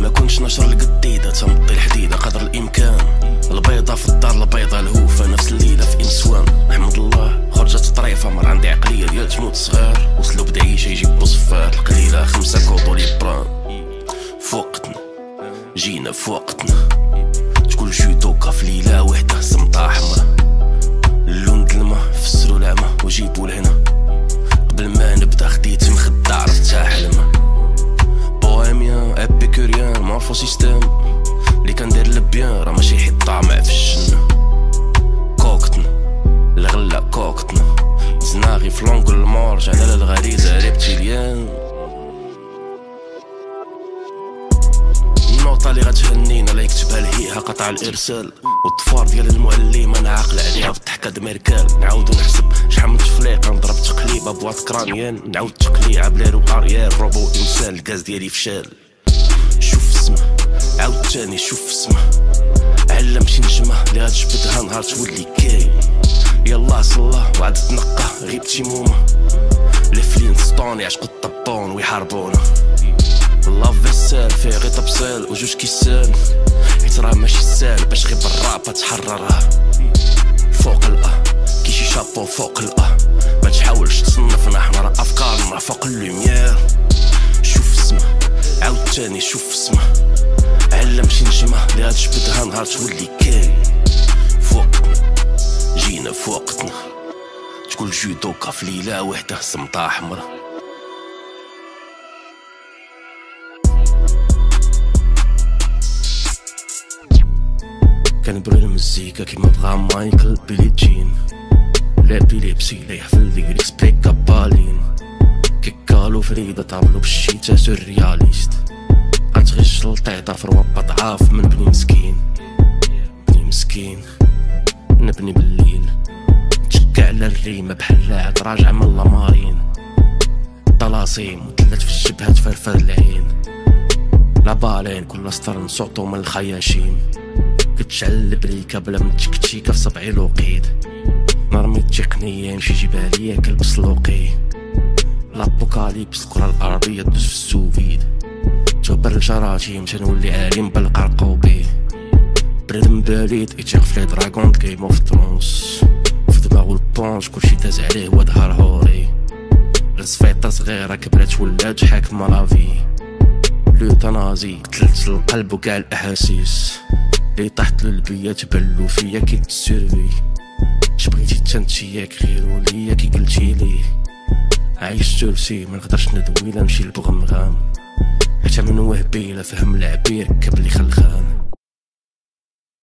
ما كنتش نشر القديدة تمطي الحديدة قدر الإمكان. البيضة في الدار البيضة الهوفة نفس الليلة في إنسوان. أحمد الله خرجت طريفة مر عندي عقلية ديال تموت صغار. وأسلوب دعيشة يجيب بصفات القليلة خمسة كوطو ليبران فوقتنا جينا فوقتنا. تقول جو دوكا في ليلة وحدة سمطة حمرا اللون الماء فسرو العمى وجيبو لهنا قبل ما نبدأ خديت مخدة عرفتها حلمة. بوهيميان إبيكوريان معرفو سيستم. اللي كندير لبيان راه ماشي حيت طامع في الجنة كوكتنا الغلة كوكتنا. زناغي في لونغ المورج على الغريزة ريبتيليان. النوطة اللي غتهنينا لا يكتبها الهيئة قطع الإرسال. والطفار ديال المعلم أنا عاقل عليها بالضحكة دميركال نعاودو نحسب شحال من تفليقة نضرب تقليبة بواط كرانيان. نعاود تقليعة بليرو اريير روبو إنسان الكاز ديالي فشال. شوف اسمه. عاود تاني شوف اسمه. علم شي نجمة اللي غتجبدها نهار تولي كاين. يلا صلا وعاد تنقى غيب موما لفلين سطوني عشق الطبون ويحاربونا. لا فيسال فيه غي طبسال وجوج كيسان حيت راه ماشي سال باش غير بالراب تحررها فوق الأ كي شي شابو فوق الأ ما تحاولش تصنفنا حنا راه افكارنا فوق اللوميير. شوف اسمه عاود تاني شوف اسمه. علم شي نجمة اللي غتجبدها نهار تولي كاين. فوقتنا جينا فوقتنا. تقول جودوكا في ليلة وحدة سمطة حمرا كنبغي المزيكا كيما بغا مايكل بيلي جين. لا يحفل ديك اكسبليكا بالين كيكالو فريدة طابلو بالشيتا سورياليست غتغش الطيطة في روابا ضعاف من بني مسكين. بني مسكين نبني بالليل. تشكى على الريمة بحال لاعب راجع من لامارين. طلاسيم وتلات في الجبهة تفرفر العين. لا بالين كل سطر نصوتو من الخياشيم. كتشعل البريكة بلا من تشكتشيكة في سبعي الوقيت. نرمي التقنية يمشي جبالية كلبس لوقي. لابوكاليبس الكرة الأرضية دوز في السوفيد جبر الجراجيم تنولي عالم بالقرقوبي برد مباليد ايتيغ في دراغون جيم اوف ثرونز في دماغو البونج كلشي داز عليه هو ظهر هوري. السفيطة صغيرة كبرت ولات حاكمة لافي لوتانازي قتلت القلب وكاع الاحاسيس لي طحت للبيات بلو فيا كي تسيرفي شبغيتي تنتياك غير وليا كي قلتي لي. عايش ما نقدرش ندوي لا نمشي لبغمغام حتى من وهبي لا فهم العبير كبلي خلخان